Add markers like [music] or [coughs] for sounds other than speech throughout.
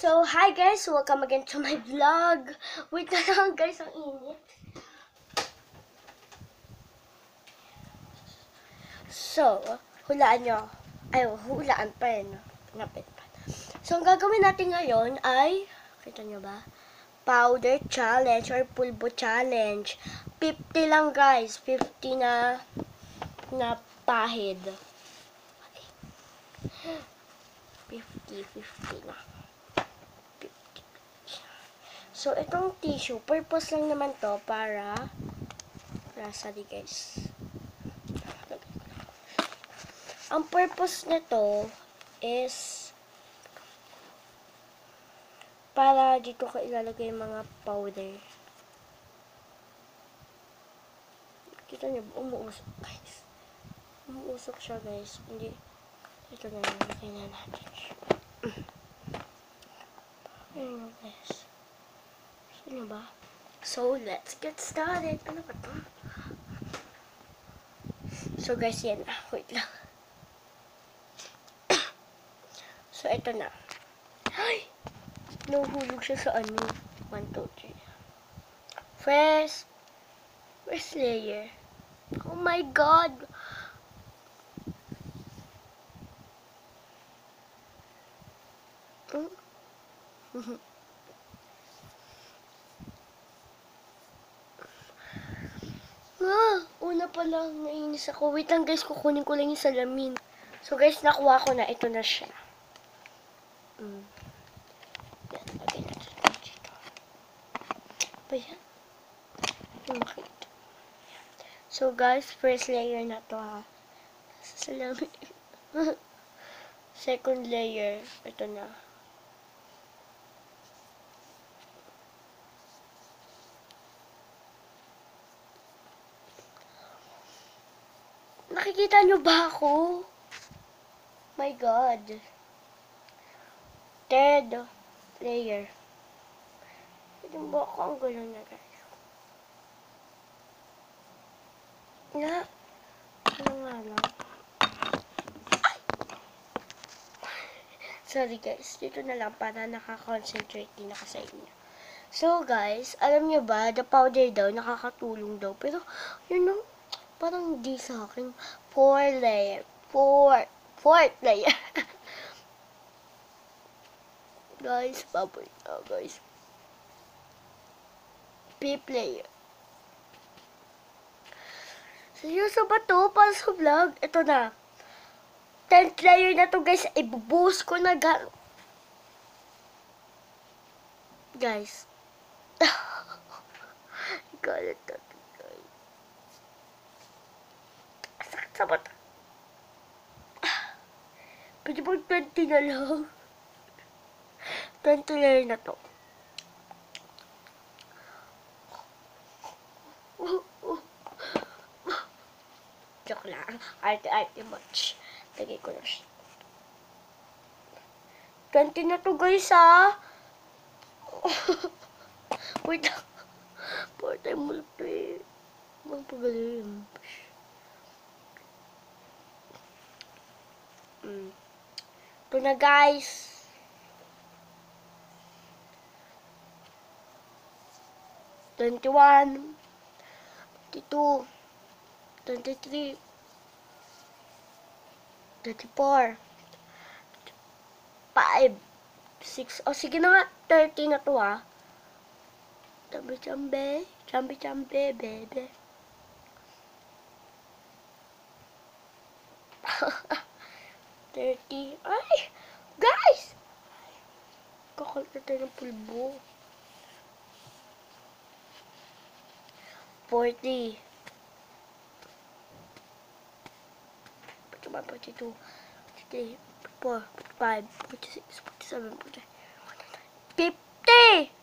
So, hi guys! Welcome again to my vlog. Wait [laughs] na lang guys, ang init. So, hulaan nyo. Ay, hulaan pa rin. Ngapit pa. So, ang gagawin natin ngayon ay, kita nyo ba? Powder challenge or pulbo challenge. 50 lang guys. 50 na na pahid. 50, 50 [gasps] na. 50. So, itong tissue, purpose lang naman to para, para sorry guys. Ang purpose nito is para dito ka ilalagay mga powder. Kita niyo, umuusok guys. Umuusok siya guys. Hindi, ito na lang, na natin siya. [clears throat] Ayun guys. Sino ba? So, let's get started. Ano ba to? So guys, yan na. Wait lang. [coughs] So, ito na. Ay! Nahuhulog siya sa ano. 1, 2, 3. First, first layer. Oh my God! Mm. [laughs] Ah, una pa lang, nainis ako. Wait lang guys, kukunin ko lang yung salamin. So guys, nakuha ko na. Ito na siya. Mm. Yan, lagay natin ito dito. Ba yan? Makita. So guys, first layer na to ha. Sa salamin. [laughs] Second layer, ito na. Nakikita nyo ba ako? My God. Third layer. Pwede ba ako ang gulo na guys? Nga. Ano nga lang? Sorry guys. Dito na lang para nakakoncentrate din ako sa inyo. So guys, alam nyo ba, the powder daw, nakakatulong daw. Pero, you know, parang hindi sa akin. Four layer. Four. Fourth layer. [laughs] guys, baboy na guys. Fifth layer. Seryoso ba to? Para sa vlog? Ito na. Tenth layer na to guys. Ibubuhos ko na ga... Guys. [laughs] Galit natin guys. Sakit sa mata. Pwede bang 20 na lang? 20 layer na to. Joke lang. Arte-arte much. Lagay ko na siya. 20 na to guys ah. [laughs] Wait lang. Part time multi. Magpagaling. Mm. Ito na guys. Twenty-one, twenty-two, twenty-three, twenty-four, five, six, oh sige na nga, thirty na to ah. Chambe, chambe, chambe, chambe, bebe. Thirty. Ay! Guys! Kakalit na tayo ng pulbo. Forty. Forty-one, forty-two, forty-three, forty-four, forty-five, forty-six, forty-seven, forty-eight, fifty!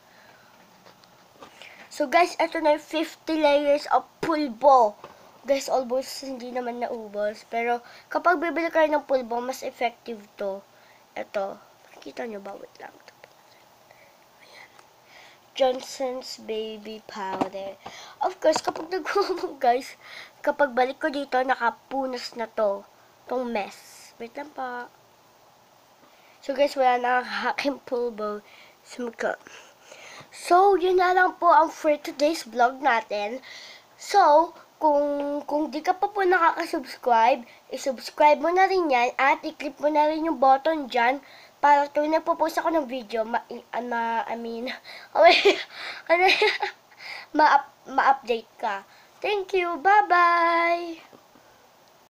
So guys, ito na yung 50 layers of pulbo. Guys, almost hindi naman naubos. Pero, kapag bibili kayo ng pulbo, mas effective to. Ito. Nakikita nyo ba? Wait lang. Ayan. Johnson's Baby Powder. Of course, kapag nagkumag, [laughs] guys, kapag balik ko dito, nakapunas na to. Tong mess. Wait lang pa. So guys, wala na ang [laughs] aking pulbo sa mukha. So, yun na lang po ang for today's vlog natin. So, kung kung di ka pa po nakaka-subscribe, i-subscribe mo na rin yan at i-click mo na rin yung button dyan para tuwing nagpo-post ako ng video, ma, uh, ma I mean, [laughs] ano, [laughs] ma, ma-update ka. Thank you. Bye-bye.